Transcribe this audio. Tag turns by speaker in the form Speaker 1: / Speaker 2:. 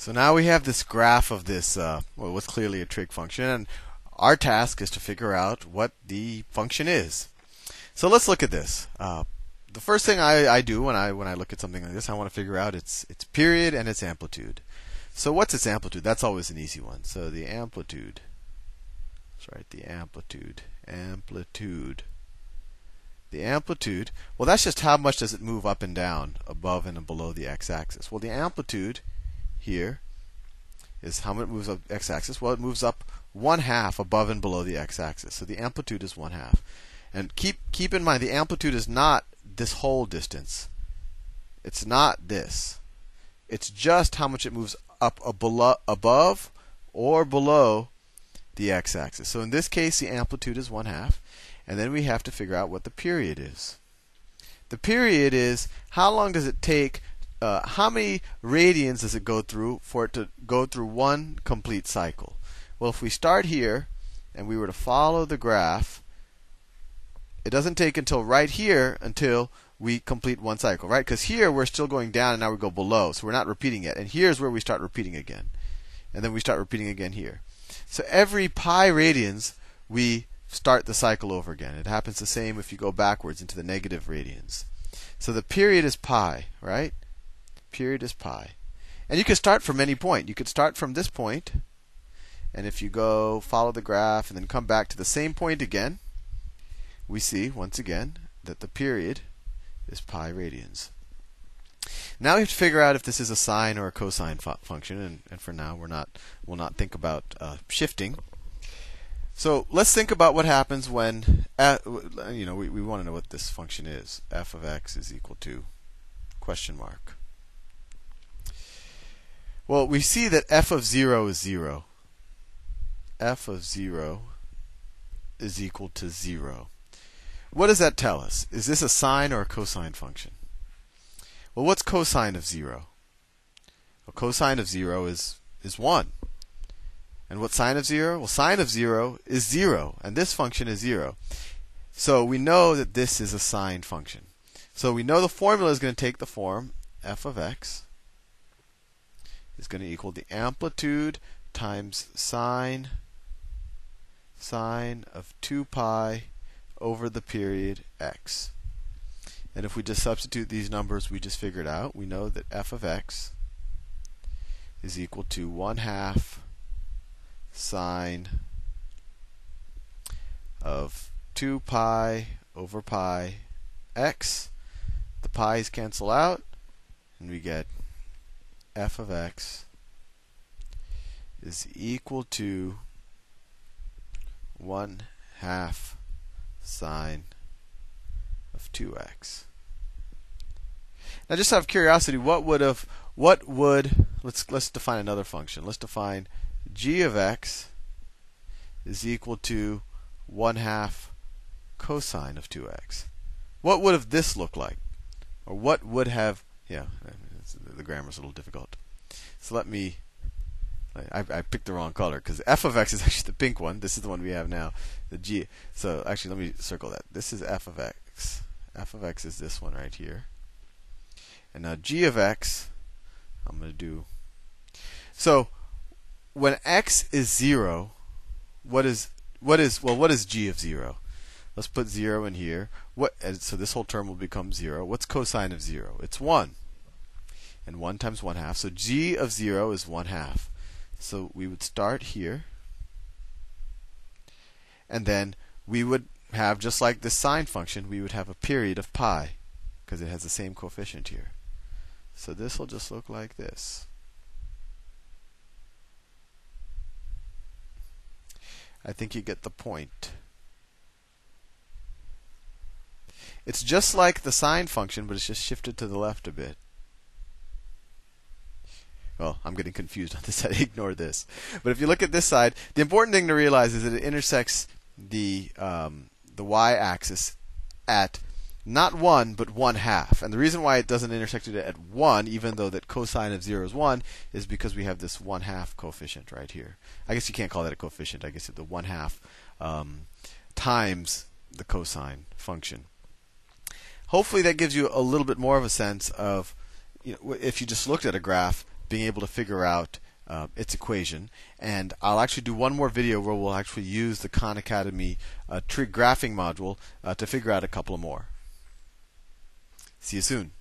Speaker 1: So now we have this graph of this, uh, well, what's clearly a trig function, and our task is to figure out what the function is. So let's look at this. Uh, the first thing I, I do when I when I look at something like this, I want to figure out its its period and its amplitude. So what's its amplitude? That's always an easy one. So the amplitude. That's right, the amplitude. Amplitude. The amplitude, well that's just how much does it move up and down above and below the x-axis. Well the amplitude here is how much it moves up x-axis. Well it moves up one half above and below the x-axis. So the amplitude is one half. And keep keep in mind the amplitude is not this whole distance. It's not this. It's just how much it moves up above or below the x-axis. So in this case, the amplitude is one half, and then we have to figure out what the period is. The period is how long does it take? Uh, how many radians does it go through for it to go through one complete cycle? Well, if we start here and we were to follow the graph, it doesn't take until right here until we complete one cycle, right? Because here we're still going down and now we go below, so we're not repeating yet. And here's where we start repeating again. And then we start repeating again here. So every pi radians, we start the cycle over again. It happens the same if you go backwards into the negative radians. So the period is pi, right? Period is pi. And you could start from any point. You could start from this point, and if you go follow the graph and then come back to the same point again, we see once again that the period is pi radians. Now we have to figure out if this is a sine or a cosine fu- function, and, and, for now we're not we'll not think about uh, shifting. So let's think about what happens when uh, you know we, we want to know what this function is. f of x is equal to question mark. Well, we see that f of 0 is 0. f of 0 is equal to 0. What does that tell us? Is this a sine or a cosine function? Well, what's cosine of 0? Well, cosine of 0 is, is 1. And what's sine of 0? Well, sine of 0 is 0, and this function is 0. So we know that this is a sine function. So we know the formula is going to take the form f of x is going to equal the amplitude times sine sine of 2 pi over the period x. And if we just substitute these numbers we just figured out, we know that f of x is equal to 1 half sine of 2 pi over pi x. The pi's cancel out, and we get f of x is equal to 1 half sine of 2x. Now, just out of curiosity, what would have what would let's let's define another function. Let's define g of x is equal to 1 half cosine of 2x. What would have this looked like? Or what would have yeah, the grammar's a little difficult. So let me I, I picked the wrong color because f of x is actually the pink one. This is the one we have now. The g. So actually, let me circle that. This is f of x. f of x is this one right here. And now g of x, I'm going to do. So when x is zero, what is what is well? What is g of zero? Let's put zero in here. What? So this whole term will become zero. What's cosine of zero? It's one. And one times one half. So g of zero is one half. So we would start here. And then we would have, just like the sine function, we would have a period of pi because it has the same coefficient here. So this will just look like this. I think you get the point. It's just like the sine function, but it's just shifted to the left a bit. Well, I'm getting confused on this side. Ignore this. But if you look at this side, the important thing to realize is that it intersects the um, the y-axis at not one but one half. And the reason why it doesn't intersect it at one, even though that cosine of zero is one, is because we have this one half coefficient right here. I guess you can't call that a coefficient. I guess it's the one half um, times the cosine function. Hopefully that gives you a little bit more of a sense of, you know, if you just looked at a graph, being able to figure out uh, its equation. And I'll actually do one more video where we'll actually use the Khan Academy uh, trig graphing module uh, to figure out a couple more. See you soon.